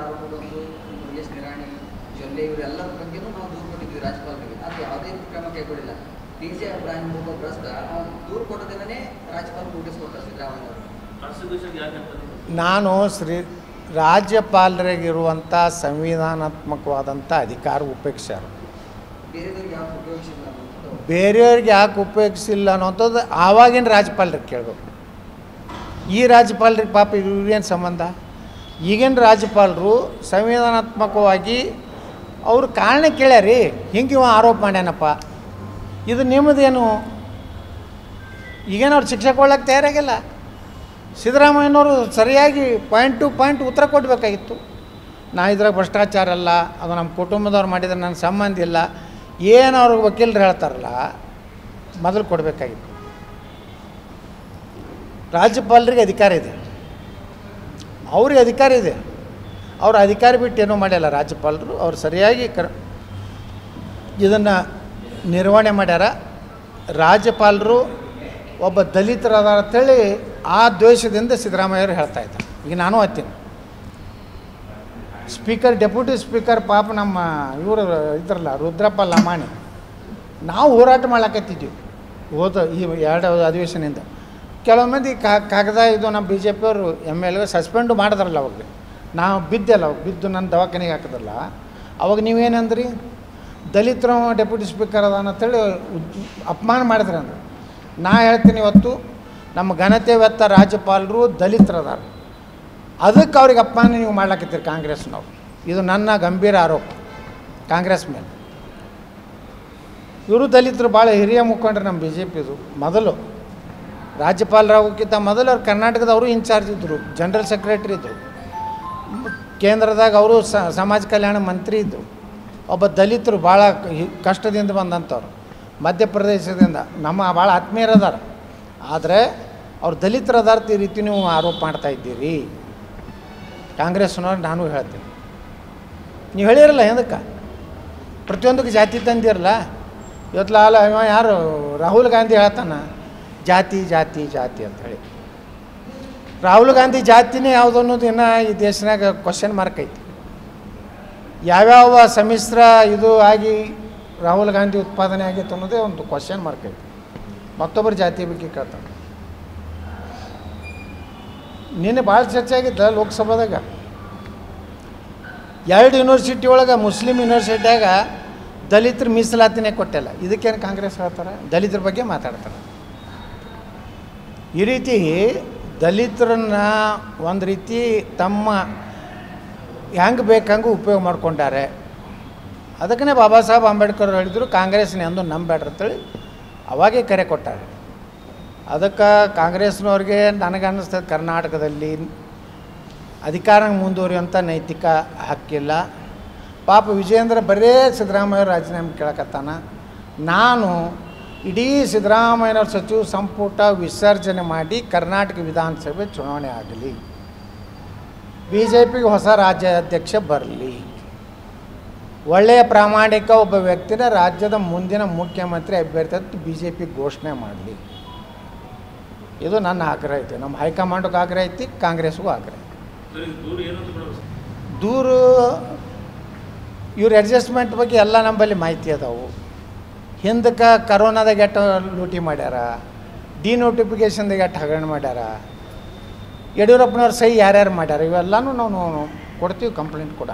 ಆರೋಪ ಬಂದು ಎಸ್ ನಿರಾಣಿ ಜೊಲ್ಲೆ ಇವರೆಲ್ಲರ ಬಗ್ಗೆನೂ ನಾವು ದೂರು ಕೊಟ್ಟಿದ್ವಿ ರಾಜ್ಯಪಾಲರಿಗೆ. ಅದು ಯಾವುದೇ ಕ್ರಮ ಕೈಗೊಳ್ಳಿಲ್ಲ. ಡಿ ಜೆ ಅಬ್ರಾಹಿಂ ಒಬ್ಬ ಭ್ರಷ್ಟ ದೂರು ಕೊಟ್ಟೋದನ್ನೇ ರಾಜ್ಯಪಾಲ ನೋಟಿಸ್ ಕೊಟ್ಟ ಸಿದ್ದರಾಮಯ್ಯ ಅವರು ಯಾಕೆ ಅಂತ ನಾನು ಶ್ರೀ ರಾಜ್ಯಪಾಲರಿಗಿರುವಂಥ ಸಂವಿಧಾನಾತ್ಮಕವಾದಂಥ ಅಧಿಕಾರ ಉಪೇಕ್ಷರು ಬೇರೆಯವ್ರಿಗೆ ಯಾಕೆ ಉಪಯೋಗಿಸಿಲ್ಲ ಅನ್ನೋಂಥದ್ದು ಆವಾಗಿನ ರಾಜ್ಯಪಾಲರಿಗೆ ಕೇಳಬೇಕು. ಈ ರಾಜ್ಯಪಾಲರಿಗೆ ಪಾಪ ಇವ್ರಿಗೇನು ಸಂಬಂಧ? ಈಗಿನ ರಾಜ್ಯಪಾಲರು ಸಂವಿಧಾನಾತ್ಮಕವಾಗಿ ಅವ್ರು ಕಾರಣ ಕೇಳ್ಯಾರಿ, ಹಿಂಗೆ ಇವ ಆರೋಪ ಮಾಡ್ಯಾನಪ್ಪ. ಇದು ನಿಮ್ಮದೇನು? ಈಗೇನು ಅವ್ರು ಶಿಕ್ಷೆ ಕೊಡ್ಲಿಕ್ಕೆ ತಯಾರಾಗಿಲ್ಲ. ಸಿದ್ದರಾಮಯ್ಯನವರು ಸರಿಯಾಗಿ ಪಾಯಿಂಟ್ ಟು ಪಾಯಿಂಟ್ ಉತ್ತರ ಕೊಡಬೇಕಾಗಿತ್ತು. ನಾ ಇದ್ರಾಗ ಭ್ರಷ್ಟಾಚಾರ ಅಲ್ಲ, ಅದು ನಮ್ಮ ಕುಟುಂಬದವ್ರು ಮಾಡಿದ್ರೆ ನನ್ನ ಸಂಬಂಧ ಇಲ್ಲ, ಏನು ಅವ್ರಿಗೆ ವಕೀಲರು ಹೇಳ್ತಾರಲ್ಲ, ಮೊದಲು ಕೊಡಬೇಕಾಗಿತ್ತು. ರಾಜ್ಯಪಾಲರಿಗೆ ಅಧಿಕಾರ ಇದೆ. ಅವ್ರಿಗೆ ಅಧಿಕಾರ ಇದೆ. ಅವ್ರ ಅಧಿಕಾರ ಬಿಟ್ಟು ಏನೂ ಮಾಡ್ಯಲ್ಲ ರಾಜ್ಯಪಾಲರು, ಅವ್ರು ಸರಿಯಾಗಿ ಕರ್ ಇದನ್ನು ನಿರ್ವಹಣೆ ಮಾಡ್ಯಾರ. ರಾಜ್ಯಪಾಲರು ಒಬ್ಬ ದಲಿತರಾದ ಅಂತೇಳಿ ಆ ದ್ವೇಷದಿಂದ ಸಿದ್ದರಾಮಯ್ಯವರು ಹೇಳ್ತಾ ಇದ್ದಾರೆ ಈಗ ನಾನು ಹತ್ತೀನಿ ಸ್ಪೀಕರ್, ಡೆಪ್ಯೂಟಿ ಸ್ಪೀಕರ್ ಪಾಪ ನಮ್ಮ ಇವರು ಇದ್ರಲ್ಲ, ರುದ್ರಪ್ಪ ಲಮಾಣಿ. ನಾವು ಹೋರಾಟ ಮಾಡ್ಲಕತ್ತಿದ್ವಿ ಹೋದ ಈ ಎರಡು ಅಧಿವೇಶನದಿಂದ. ಕೆಲವು ಮಂದಿ ಕಾಗದ ಇದು ನಮ್ಮ ಬಿ ಜೆ ಪಿಯವರು ಎಂ ಎಲ್ ಎ ಸಸ್ಪೆಂಡು ಮಾಡಿದ್ರಲ್ಲ ಅವಾಗ. ನಾವು ಬಿದ್ದೆಲ್ಲ ಅವಾಗ. ಬಿದ್ದು ನನ್ನ ದವಾಖಾನೆಗೆ ಹಾಕಿದ್ರಲ್ಲ. ಅವಾಗ ನೀವೇನಂದ್ರಿ ದಲಿತರು ಡೆಪ್ಯೂಟಿ ಸ್ಪೀಕರ್ ಅದ ಅಂತೇಳಿ ಅಪಮಾನ ಮಾಡಿದ್ರಿ ಅಂದ್ರೆ. ನಾ ಹೇಳ್ತೀನಿ ಇವತ್ತು ನಮ್ಮ ಘನತೆ ವೆತ್ತ ರಾಜ್ಯಪಾಲರು ದಲಿತರದಾರ. ಅದಕ್ಕೆ ಅವ್ರಿಗೆ ಅಪಮಾನ ನೀವು ಮಾಡ್ಲಾಕತ್ತೀರಿ ಕಾಂಗ್ರೆಸ್ನವ್ರು ಇದು ನನ್ನ ಗಂಭೀರ ಆರೋಪ. ಕಾಂಗ್ರೆಸ್ ಮೇಲೆ. ಇವರು ದಲಿತರು ಭಾಳ ಹಿರಿಯ ಮುಖಂಡ್ರೆ ನಮ್ಮ ಬಿ ಜೆ ಪಿದು ಮೊದಲು ರಾಜ್ಯಪಾಲರಾಗೋಕ್ಕಿಂತ ಮೊದಲು ಅವ್ರು ಕರ್ನಾಟಕದವರು ಇನ್ಚಾರ್ಜ್ ಇದ್ದರು ಜನರಲ್ ಸೆಕ್ರೆಟ್ರಿ ಇದ್ದರು ಕೇಂದ್ರದಾಗ ಅವರು ಸಮಾಜ ಕಲ್ಯಾಣ ಮಂತ್ರಿ ಇದ್ದರು ಒಬ್ಬ ದಲಿತರು ಭಾಳ ಕಷ್ಟದಿಂದ ಬಂದಂಥವ್ರು. ಮಧ್ಯಪ್ರದೇಶದಿಂದ ನಮ್ಮ ಭಾಳ ಆತ್ಮೀಯರದಾರ. ಆದರೆ ಅವ್ರು ದಲಿತರದಾರ ಈ ರೀತಿ ನೀವು ಆರೋಪ ಮಾಡ್ತಾ ಇದ್ದೀರಿ. ಕಾಂಗ್ರೆಸ್ನವ್ರು ನಾನು ಹೇಳ್ತೀನಿ. ನೀವು ಹೇಳಿರಲ್ಲ ಏನಕ್ಕೆ? ಪ್ರತಿಯೊಂದಕ್ಕೆ ಜಾತಿ ತಂದಿರಲ್ಲ? ಇವತ್ತು ಲಾಲ ಯಾರು? ರಾಹುಲ್ ಗಾಂಧಿ ಹೇಳ್ತಾನ? ಜಾತಿ ಜಾತಿ ಜಾತಿ ಅಂತ ಹೇಳಿ. ರಾಹುಲ್ ಗಾಂಧಿ ಜಾತಿನೇ ಯಾವುದು ಅನ್ನೋದು ಇನ್ನೂ ಈ ದೇಶನಾಗ ಕ್ವಶನ್ ಮಾರ್ಕ್ ಐತಿ. ಯಾವ್ಯಾವ ಸಮ್ಮಿಶ್ರ ಇದು ಆಗಿ ರಾಹುಲ್ ಗಾಂಧಿ ಉತ್ಪಾದನೆ ಆಗಿತ್ತು ಅನ್ನೋದೇ ಒಂದು ಕ್ವಶನ್ ಮಾರ್ಕ್ ಐತಿ. ಮತ್ತೊಬ್ಬರ ಜಾತಿ ಬಗ್ಗೆ ಕೇಳ್ತಾನೆ. ನಿನ್ನೆ ಭಾಳ ಚರ್ಚೆ ಆಗಿದ್ದ ಲೋಕಸಭಾದಾಗ. ಎರಡು ಯೂನಿವರ್ಸಿಟಿ ಒಳಗೆ ಮುಸ್ಲಿಂ ಯೂನಿವರ್ಸಿಟಿಯಾಗ ದಲಿತರ ಮೀಸಲಾತಿನೇ ಕೊಟ್ಟಿಲ್ಲ. ಇದಕ್ಕೇನು ಕಾಂಗ್ರೆಸ್ ಹೇಳ್ತಾರೆ? ದಲಿತರ ಬಗ್ಗೆ ಮಾತಾಡ್ತಾರೆ. ಈ ರೀತಿ ದಲಿತರನ್ನ ಒಂದು ರೀತಿ ತಮ್ಮ ಹೆಂಗೆ ಬೇಕಂಗೆ ಉಪಯೋಗ ಮಾಡ್ಕೊಂಡಾರೆ. ಅದಕ್ಕೇ ಬಾಬಾ ಸಾಹೇಬ್ ಅಂಬೇಡ್ಕರ್ ಹೇಳಿದರು, ಕಾಂಗ್ರೆಸ್ನ ಎಂದು ನಂಬೇಡ್ರಿ ಅಂತೇಳಿ ಅವಾಗೇ ಕರೆ ಕೊಟ್ಟಾರೆ. ಅದಕ್ಕೆ ಕಾಂಗ್ರೆಸ್ನವ್ರಿಗೆ ನನಗೆ ಅನ್ನಿಸ್ತದೆ ಕರ್ನಾಟಕದಲ್ಲಿ ಅಧಿಕಾರ ಮುಂದುವರಿಯುವಂಥ ನೈತಿಕ ಹಕ್ಕಿಲ್ಲ. ಪಾಪ ವಿಜಯೇಂದ್ರ ಬರೇ ಸಿದ್ದರಾಮಯ್ಯ ರಾಜೀನಾಮೆ ಕೇಳಕತ್ತಾನ. ನಾನು ಇಡೀ ಸಿದ್ದರಾಮಯ್ಯನವ್ರ ಸಚಿವ ಸಂಪುಟ ವಿಸರ್ಜನೆ ಮಾಡಿ ಕರ್ನಾಟಕ ವಿಧಾನಸಭೆ ಚುನಾವಣೆ ಆಗಲಿ. ಬಿ ಜೆ ಪಿಗೆ ಹೊಸ ರಾಜ್ಯಾಧ್ಯಕ್ಷ ಬರಲಿ. ಒಳ್ಳೆಯ ಪ್ರಾಮಾಣಿಕ ಒಬ್ಬ ವ್ಯಕ್ತಿನ ರಾಜ್ಯದ ಮುಂದಿನ ಮುಖ್ಯಮಂತ್ರಿ ಅಭ್ಯರ್ಥಿ ಅಂತ ಬಿ ಜೆ ಪಿ ಘೋಷಣೆ ಮಾಡಲಿ. ಇದು ನನ್ನ ಆಗ್ರಹ ಐತಿ. ನಮ್ಮ ಹೈಕಮಾಂಡ್ಗೂ ಆಗ್ರಹ ಐತಿ ಕಾಂಗ್ರೆಸ್ಗೂ ಆಗ್ರಹ ಐತಿ. ದೂರು ಇವ್ರ ಅಡ್ಜಸ್ಟ್ಮೆಂಟ್ ಬಗ್ಗೆ ಎಲ್ಲ ನಂಬಲ್ಲಿ ಮಾಹಿತಿ ಅದಾವು. ಹಿಂದಕ್ಕೆ ಕರೋನಾದಾಗ ಎಟ್ಟು ಲೂಟಿ ಮಾಡ್ಯಾರ ಡಿನೋಟಿಫಿಕೇಷನ್ದಾಗ ಎಟ್ಟು ಹಗರಣ ಮಾಡ್ಯಾರ, ಯಡಿಯೂರಪ್ಪನವ್ರ ಸಹಿ ಯಾರ್ಯಾರು ಮಾಡ್ಯಾರ, ಇವೆಲ್ಲನೂ ನಾವು ಕೊಡ್ತೀವಿ ಕಂಪ್ಲೇಂಟ್ ಕೂಡ.